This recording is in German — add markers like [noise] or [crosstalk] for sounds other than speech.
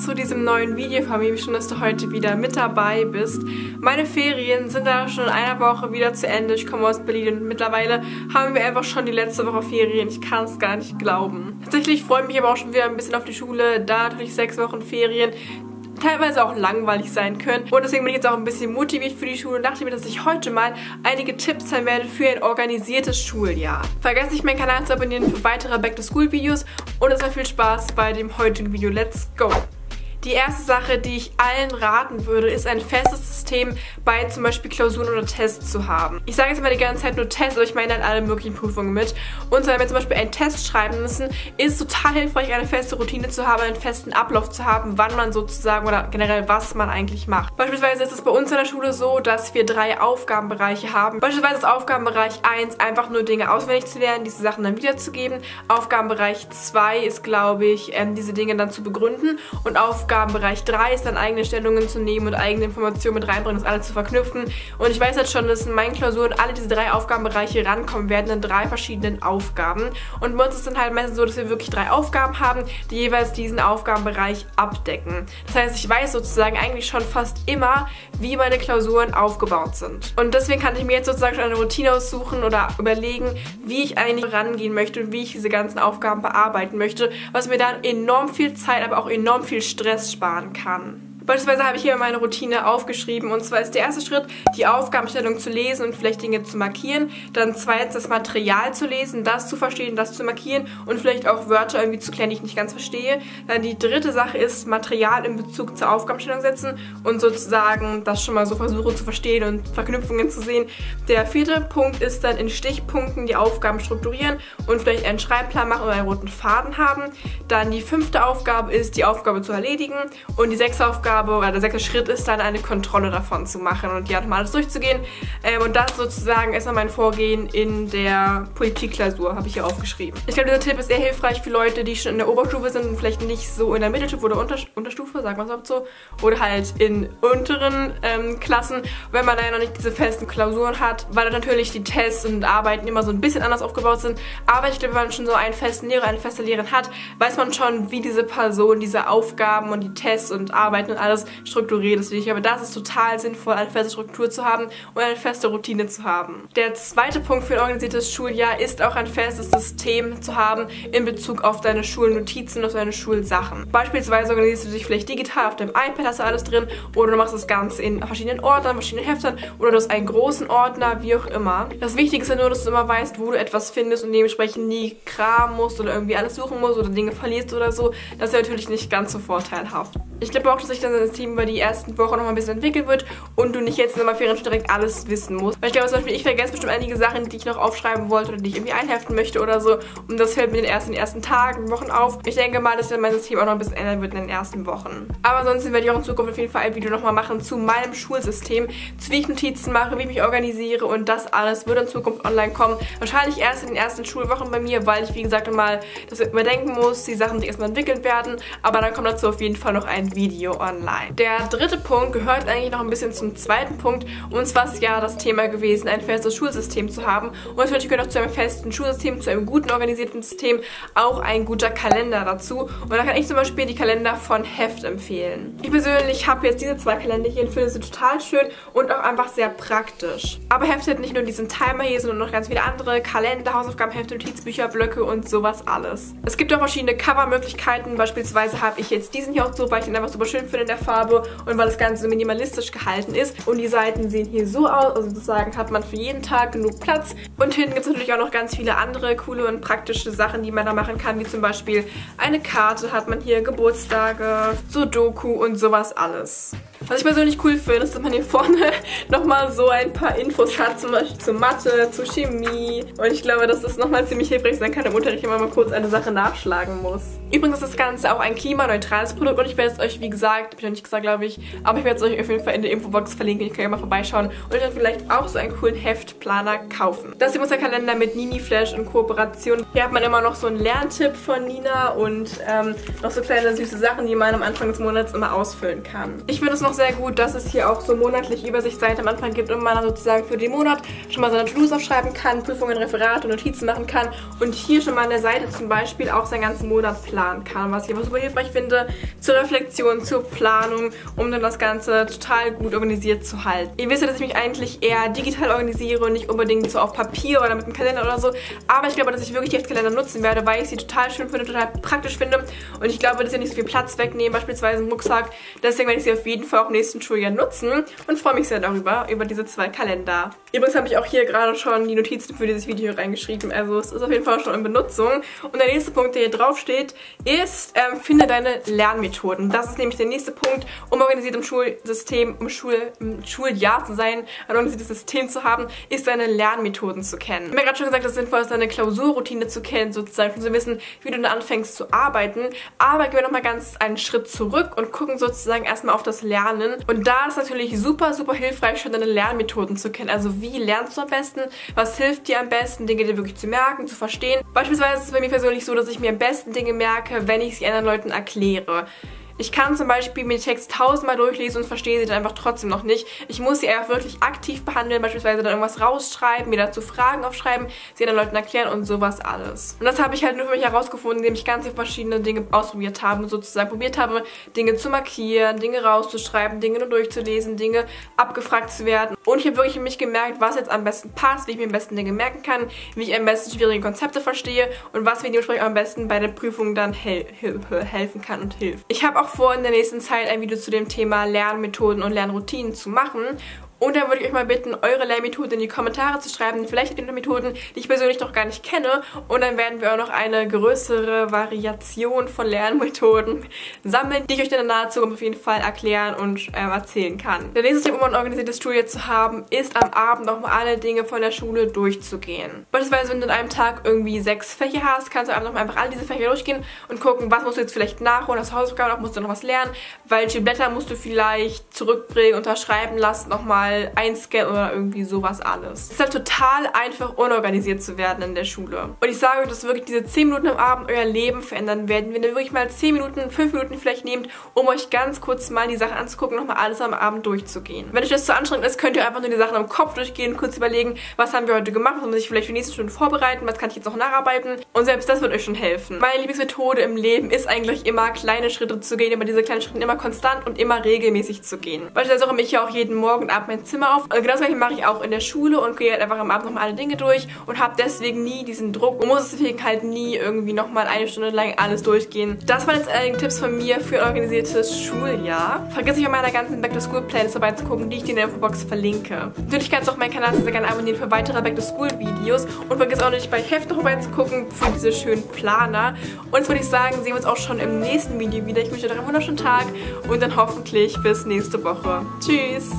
zu diesem neuen Video von mir. Schön, dass du heute wieder mit dabei bist. Meine Ferien sind da schon in einer Woche wieder zu Ende. Ich komme aus Berlin und mittlerweile haben wir einfach schon die letzte Woche Ferien. Ich kann es gar nicht glauben. Tatsächlich freue ich mich aber auch schon wieder ein bisschen auf die Schule. Da natürlich sechs Wochen Ferien teilweise auch langweilig sein können. Und deswegen bin ich jetzt auch ein bisschen motiviert für die Schule und dachte mir, dass ich heute mal einige Tipps teilen werde für ein organisiertes Schuljahr. Vergesst nicht, meinen Kanal zu abonnieren für weitere Back-to-School-Videos und es war viel Spaß bei dem heutigen Video. Let's go! Die erste Sache, die ich allen raten würde, ist ein festes System bei zum Beispiel Klausuren oder Tests zu haben. Ich sage jetzt immer die ganze Zeit nur Tests, aber ich meine halt alle möglichen Prüfungen mit. Und wenn wir zum Beispiel einen Test schreiben müssen, ist es total hilfreich, eine feste Routine zu haben, einen festen Ablauf zu haben, wann man sozusagen oder generell was man eigentlich macht. Beispielsweise ist es bei uns in der Schule so, dass wir drei Aufgabenbereiche haben. Beispielsweise ist Aufgabenbereich 1 einfach nur Dinge auswendig zu lernen, diese Sachen dann wiederzugeben. Aufgabenbereich 2 ist, glaube ich, ähm, diese Dinge dann zu begründen. Und Aufgabenbereich Aufgabenbereich 3 ist dann eigene Stellungen zu nehmen und eigene Informationen mit reinbringen, das alles zu verknüpfen. Und ich weiß jetzt schon, dass in meinen Klausuren alle diese drei Aufgabenbereiche rankommen werden in drei verschiedenen Aufgaben. Und bei uns ist dann halt meistens so, dass wir wirklich drei Aufgaben haben, die jeweils diesen Aufgabenbereich abdecken. Das heißt, ich weiß sozusagen eigentlich schon fast immer, wie meine Klausuren aufgebaut sind. Und deswegen kann ich mir jetzt sozusagen schon eine Routine aussuchen oder überlegen, wie ich eigentlich rangehen möchte und wie ich diese ganzen Aufgaben bearbeiten möchte, was mir dann enorm viel Zeit, aber auch enorm viel Stress Stress sparen kann. Beispielsweise habe ich hier meine Routine aufgeschrieben und zwar ist der erste Schritt, die Aufgabenstellung zu lesen und vielleicht Dinge zu markieren. Dann zweitens das Material zu lesen, das zu verstehen, das zu markieren und vielleicht auch Wörter irgendwie zu klären, die ich nicht ganz verstehe. Dann die dritte Sache ist Material in Bezug zur Aufgabenstellung setzen und sozusagen das schon mal so versuche zu verstehen und Verknüpfungen zu sehen. Der vierte Punkt ist dann in Stichpunkten die Aufgaben strukturieren und vielleicht einen Schreibplan machen oder einen roten Faden haben. Dann die fünfte Aufgabe ist, die Aufgabe zu erledigen und die sechste Aufgabe Aufgabe oder der sechste Schritt ist dann eine Kontrolle davon zu machen und ja, mal alles durchzugehen. Ähm, und das sozusagen ist dann mein Vorgehen in der Politikklausur, habe ich hier aufgeschrieben. Ich glaube, dieser Tipp ist sehr hilfreich für Leute, die schon in der Oberstufe sind und vielleicht nicht so in der Mittelstufe oder Unter Unterstufe, sagen wir es überhaupt so, oder halt in unteren ähm, Klassen, wenn man da ja noch nicht diese festen Klausuren hat, weil dann natürlich die Tests und Arbeiten immer so ein bisschen anders aufgebaut sind. Aber ich glaube, wenn man schon so einen festen Lehrer, eine feste Lehrerin hat, weiß man schon, wie diese Person diese Aufgaben und die Tests und Arbeiten und alles alles strukturiert ist. Aber das ist total sinnvoll, eine feste Struktur zu haben und eine feste Routine zu haben. Der zweite Punkt für ein organisiertes Schuljahr ist auch ein festes System zu haben in Bezug auf deine Schulnotizen, auf deine Schulsachen. Beispielsweise organisierst du dich vielleicht digital auf deinem iPad, hast du alles drin, oder du machst das Ganze in verschiedenen Ordnern, verschiedenen Heftern, oder du hast einen großen Ordner, wie auch immer. Das ja nur, dass du immer weißt, wo du etwas findest und dementsprechend nie kramen musst oder irgendwie alles suchen musst oder Dinge verlierst oder so. Das ist ja natürlich nicht ganz so vorteilhaft. Ich glaube auch, dass sich dann das Team über die ersten Wochen noch mal ein bisschen entwickeln wird und du nicht jetzt in der Ferien schon direkt alles wissen musst. Weil ich glaube zum Beispiel, ich vergesse bestimmt einige Sachen, die ich noch aufschreiben wollte oder die ich irgendwie einheften möchte oder so. Und das fällt mir in den ersten, ersten Tagen, Wochen auf. Ich denke mal, dass dann mein System auch noch ein bisschen ändern wird in den ersten Wochen. Aber ansonsten werde ich auch in Zukunft auf jeden Fall ein Video nochmal machen zu meinem Schulsystem, zu wie ich Notizen mache, wie ich mich organisiere und das alles wird in Zukunft online kommen. Wahrscheinlich erst in den ersten Schulwochen bei mir, weil ich, wie gesagt, mal das überdenken muss, die Sachen, die erstmal entwickelt werden. Aber dann kommt dazu auf jeden Fall noch ein Video online. Der dritte Punkt gehört eigentlich noch ein bisschen zum zweiten Punkt. Und zwar ist ja das Thema gewesen, ein festes Schulsystem zu haben. Und natürlich gehört auch zu einem festen Schulsystem, zu einem guten organisierten System auch ein guter Kalender dazu. Und da kann ich zum Beispiel die Kalender von Heft empfehlen. Ich persönlich habe jetzt diese zwei Kalender hier und finde sie total schön und auch einfach sehr praktisch. Aber Heft hat nicht nur diesen Timer hier, sondern noch ganz viele andere Kalender, Hausaufgabenhefte, Notizbücher, Blöcke und sowas alles. Es gibt auch verschiedene Covermöglichkeiten. Beispielsweise habe ich jetzt diesen hier auch so, weil ich den einfach super schön finde in der Farbe und weil das Ganze so minimalistisch gehalten ist. Und die Seiten sehen hier so aus, also sozusagen hat man für jeden Tag genug Platz. Und hinten gibt es natürlich auch noch ganz viele andere coole und praktische Sachen, die man da machen kann, wie zum Beispiel eine Karte hat man hier, Geburtstage, Sudoku und sowas alles. Was ich persönlich cool finde, ist, dass man hier vorne [laughs] nochmal so ein paar Infos hat, zum Beispiel zu Mathe, zu Chemie. Und ich glaube, dass das nochmal ziemlich hilfreich sein kann im Unterricht, wenn man mal kurz eine Sache nachschlagen muss. Übrigens ist das Ganze auch ein klimaneutrales Produkt und ich werde es euch, wie gesagt, ich noch nicht gesagt, glaube ich. Aber ich werde es euch auf jeden Fall in der Infobox verlinken. Ich kann ja mal vorbeischauen und euch dann vielleicht auch so einen coolen Heftplaner kaufen. Das ist unser Kalender mit Nini Flash in Kooperation. Hier hat man immer noch so einen Lerntipp von Nina und ähm, noch so kleine süße Sachen, die man am Anfang des Monats immer ausfüllen kann. Ich finde es noch sehr gut, dass es hier auch so monatlich Übersichtsseite am Anfang gibt und man sozusagen für den Monat schon mal seine To-Dos aufschreiben kann, Prüfungen, Referate, Notizen machen kann und hier schon mal an der Seite zum Beispiel auch seinen ganzen Monat planen kann, was ich aber super hilfreich finde zur Reflexion, zur Planung, um dann das Ganze total gut organisiert zu halten. Ihr wisst ja, dass ich mich eigentlich eher digital organisiere und nicht unbedingt so auf Papier oder mit einem Kalender oder so, aber ich glaube, dass ich wirklich die Kalender nutzen werde, weil ich sie total schön finde, total praktisch finde und ich glaube, dass sie nicht so viel Platz wegnehmen, beispielsweise im Rucksack. Deswegen werde ich sie auf jeden Fall auch im nächsten Schuljahr nutzen und freue mich sehr darüber, über diese zwei Kalender. Übrigens habe ich auch hier gerade schon die Notizen für dieses Video reingeschrieben, also es ist auf jeden Fall schon in Benutzung. Und der nächste Punkt, der hier drauf steht, ist, ähm, finde deine Lernmethoden. Das ist nämlich der nächste Punkt, um organisiert im Schulsystem, im, Schul, im Schuljahr zu sein, ein organisiertes System zu haben, ist deine Lernmethoden zu kennen. Ich habe ja gerade schon gesagt, dass es sinnvoll ist, deine Klausurroutine zu kennen, sozusagen, um zu wissen, wie du dann anfängst zu arbeiten. Aber gehen wir nochmal ganz einen Schritt zurück und gucken sozusagen erstmal auf das Lernen. Und da ist natürlich super, super hilfreich, schon deine Lernmethoden zu kennen. Also wie lernst du am besten? Was hilft dir am besten, Dinge dir wirklich zu merken, zu verstehen? Beispielsweise ist es bei mir persönlich so, dass ich mir am besten Dinge merke, wenn ich sie anderen Leuten erkläre. Ich kann zum Beispiel mir die Text tausendmal durchlesen und verstehe sie dann einfach trotzdem noch nicht. Ich muss sie einfach wirklich aktiv behandeln, beispielsweise dann irgendwas rausschreiben, mir dazu Fragen aufschreiben, sie den Leuten erklären und sowas alles. Und das habe ich halt nur für mich herausgefunden, indem ich ganz viele verschiedene Dinge ausprobiert habe und sozusagen probiert habe, Dinge zu markieren, Dinge rauszuschreiben, Dinge nur durchzulesen, Dinge abgefragt zu werden. Und ich habe wirklich für mich gemerkt, was jetzt am besten passt, wie ich mir am besten Dinge merken kann, wie ich am besten schwierige Konzepte verstehe und was mir dementsprechend am besten bei der Prüfung dann hel helfen kann und hilft. Ich habe auch vor, in der nächsten Zeit ein Video zu dem Thema Lernmethoden und Lernroutinen zu machen. Und dann würde ich euch mal bitten, eure Lehrmethode in die Kommentare zu schreiben. Vielleicht habt ihr Methoden, die ich persönlich noch gar nicht kenne. Und dann werden wir auch noch eine größere Variation von Lernmethoden sammeln, die ich euch dann in naher Zukunft auf jeden Fall erklären und äh, erzählen kann. Der nächste Tipp, um ein organisiertes Studio zu haben, ist am Abend nochmal alle Dinge von der Schule durchzugehen. Beispielsweise, wenn du an einem Tag irgendwie sechs Fächer hast, kannst du am Abend nochmal einfach all diese Fächer durchgehen und gucken, was musst du jetzt vielleicht nachholen, hast du Hausaufgaben noch, musst du noch was lernen, welche Blätter musst du vielleicht zurückbringen, unterschreiben lassen, nochmal mal einscannen oder irgendwie sowas alles. Es ist halt total einfach, unorganisiert zu werden in der Schule. Und ich sage euch, dass wirklich diese 10 Minuten am Abend euer Leben verändern werden, wenn ihr wirklich mal 10 Minuten, 5 Minuten vielleicht nehmt, um euch ganz kurz mal die Sachen anzugucken nochmal alles am Abend durchzugehen. Wenn euch das zu anstrengend ist, könnt ihr einfach nur die Sachen im Kopf durchgehen, kurz überlegen, was haben wir heute gemacht, was muss ich vielleicht für die nächste Stunde vorbereiten, was kann ich jetzt noch nacharbeiten und selbst das wird euch schon helfen. Meine Lieblingsmethode im Leben ist eigentlich immer kleine Schritte zu gehen, aber diese kleinen Schritte immer konstant und immer regelmäßig zu gehen. Beispielsweise auch mich ja auch jeden Morgen und Abend mein Zimmer auf. Und genau das gleiche mache ich auch in der Schule und gehe halt einfach am Abend nochmal alle Dinge durch und habe deswegen nie diesen Druck und muss deswegen halt nie irgendwie nochmal eine Stunde lang alles durchgehen. Das waren jetzt einige Tipps von mir für ein organisiertes Schuljahr. Vergiss nicht auf meiner ganzen Back-to-School-Playlist vorbeizugucken, die ich dir in der Infobox verlinke. Natürlich kannst du auch meinen Kanal sehr gerne abonnieren für weitere Back-to-School-Videos und vergiss auch nicht bei Heften vorbeizugucken für diese schönen Planer. Und jetzt würde ich sagen, sehen wir uns auch schon im nächsten Video wieder. Ich wünsche dir noch einen wunderschönen Tag und dann hoffentlich bis nächste Woche. Tschüss!